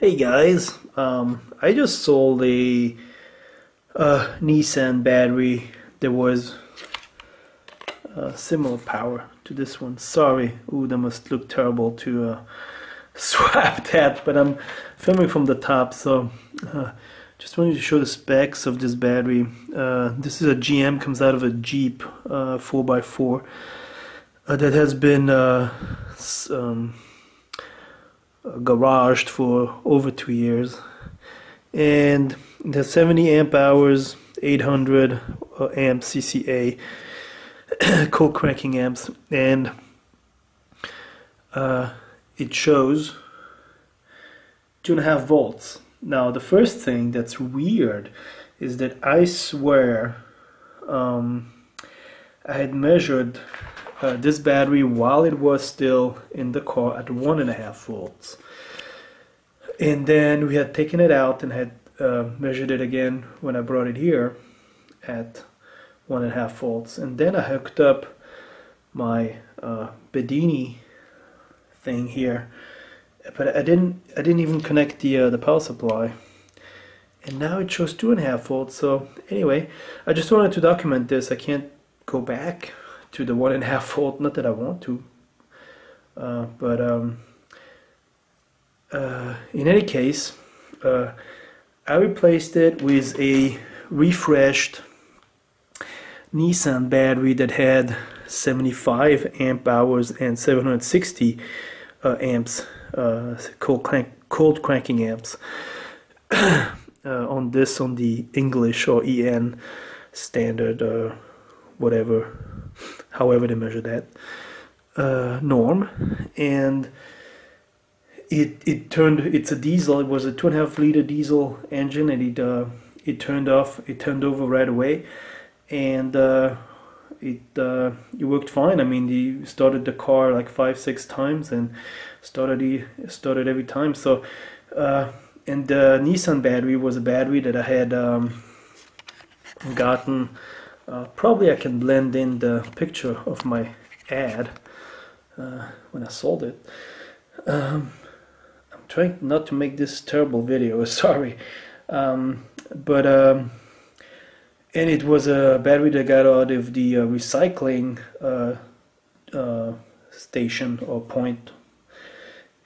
Hey guys, um, I just sold a uh, Nissan battery that was uh, similar power to this one. Sorry, ooh, that must look terrible to uh, swap that, but I'm filming from the top, so uh, just wanted to show the specs of this battery. Uh, this is a GM, comes out of a Jeep 4x4 uh, that has been um, garaged for over two years. And it has 70 amp hours 800 uh, amp CCA cold cranking amps. And uh, it shows two and a half volts. Now the first thing that's weird is that I swear um, I had measured uh, this battery while it was still in the car at one and a half volts. And then we had taken it out and had uh, measured it again when I brought it here at one and a half volts. And then I hooked up my uh, Bedini thing here but I didn't I didn't even connect the uh, the power supply. And now it shows two and a half volts so anyway I just wanted to document this. I can't go back to the one and a half volt not that I want to. Uh, but um, uh, in any case uh, I replaced it with a refreshed Nissan battery that had 75 amp hours and 760 uh, amps uh, cold, crank, cold cranking amps uh, on this on the English or EN standard whatever however they measure that uh, norm. And it it turned it's a diesel it was a two and a half liter diesel engine and it uh, it turned off it turned over right away. And uh, it uh, it worked fine. I mean he started the car like five six times and started the started every time. So uh, and the Nissan battery was a battery that I had um, gotten uh, probably I can blend in the picture of my ad uh, when I sold it. Um, I'm trying not to make this terrible video, sorry. Um, but, um, and it was a battery that got out of the uh, recycling uh, uh, station or point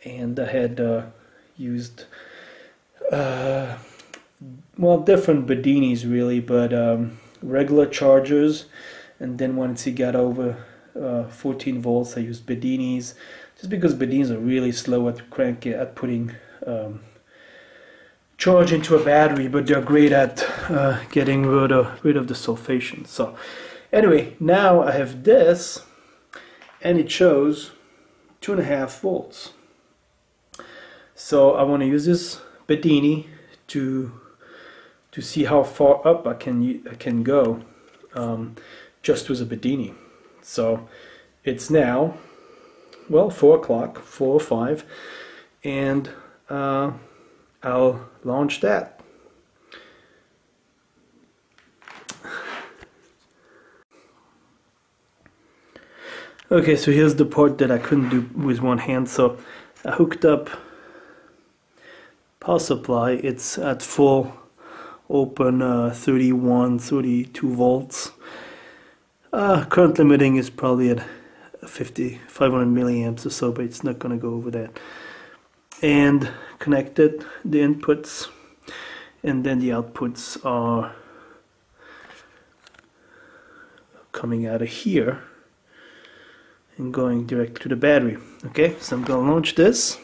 and I had uh, used well different Bedinis really but um, regular chargers and then once it got over uh, 14 volts I used Bedini's just because Bedini's are really slow at cranking at putting um, charge into a battery but they're great at uh, getting rid of, rid of the sulfation. So anyway now I have this and it shows two and a half volts. So I want to use this Bedini to to see how far up I can I can go um, just with a Bedini. So it's now well four o'clock, four or five, and uh, I'll launch that. Okay, so here's the part that I couldn't do with one hand. So I hooked up power supply. It's at full open uh, 31 32 volts. Uh, current limiting is probably at 50 500 milliamps or so but it's not going to go over that. And connected the inputs and then the outputs are coming out of here and going direct to the battery. Okay so I'm gonna launch this.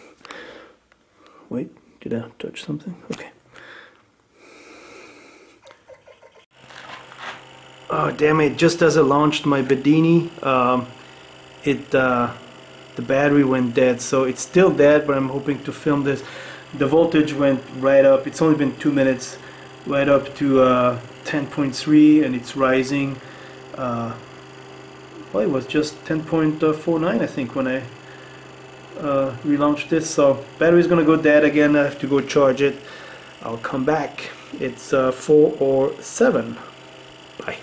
Wait did I touch something? Okay Oh damn it! Just as I launched my Bedini, um, it uh, the battery went dead. So it's still dead, but I'm hoping to film this. The voltage went right up. It's only been two minutes, right up to uh, 10.3, and it's rising. Uh, well, it was just 10.49, I think, when I uh, relaunched this. So battery's gonna go dead again. I have to go charge it. I'll come back. It's uh, 4 or 7. Bye.